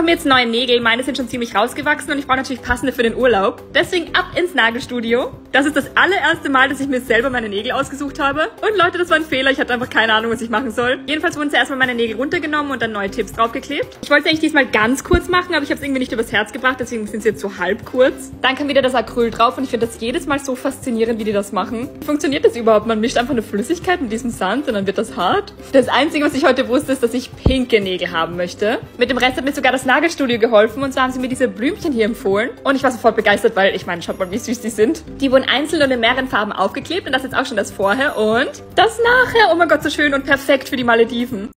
haben jetzt neue Nägel. Meine sind schon ziemlich rausgewachsen und ich brauche natürlich passende für den Urlaub. Deswegen ab ins Nagelstudio. Das ist das allererste Mal, dass ich mir selber meine Nägel ausgesucht habe. Und Leute, das war ein Fehler. Ich hatte einfach keine Ahnung, was ich machen soll. Jedenfalls wurden zuerst mal meine Nägel runtergenommen und dann neue Tipps draufgeklebt. Ich wollte es eigentlich diesmal ganz kurz machen, aber ich habe es irgendwie nicht übers Herz gebracht, deswegen sind sie jetzt so halb kurz. Dann kam wieder das Acryl drauf und ich finde das jedes Mal so faszinierend, wie die das machen. Wie funktioniert das überhaupt? Man mischt einfach eine Flüssigkeit mit diesem Sand und dann wird das hart. Das Einzige, was ich heute wusste, ist, dass ich pinke Nägel haben möchte. Mit dem Rest hat mir sogar das Nagelstudio geholfen und zwar haben sie mir diese Blümchen hier empfohlen. Und ich war sofort begeistert, weil ich meine, schaut mal, wie süß die sind. Die wurden einzeln und in mehreren Farben aufgeklebt und das ist jetzt auch schon das Vorher und das Nachher. Oh mein Gott, so schön und perfekt für die Malediven.